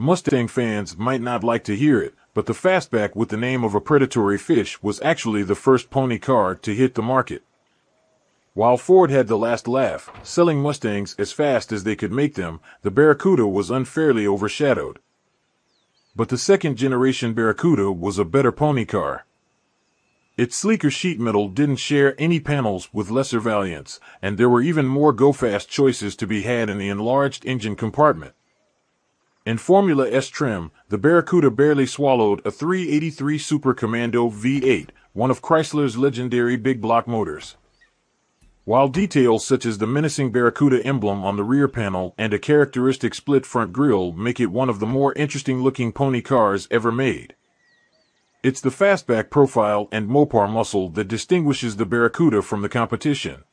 Mustang fans might not like to hear it, but the fastback with the name of a predatory fish was actually the first pony car to hit the market. While Ford had the last laugh, selling Mustangs as fast as they could make them, the Barracuda was unfairly overshadowed. But the second generation Barracuda was a better pony car. Its sleeker sheet metal didn't share any panels with lesser Valiants, and there were even more go-fast choices to be had in the enlarged engine compartment. In Formula S trim, the Barracuda barely swallowed a 383 Super Commando V8, one of Chrysler's legendary big block motors. While details such as the menacing Barracuda emblem on the rear panel and a characteristic split front grille make it one of the more interesting looking pony cars ever made. It's the fastback profile and Mopar muscle that distinguishes the Barracuda from the competition.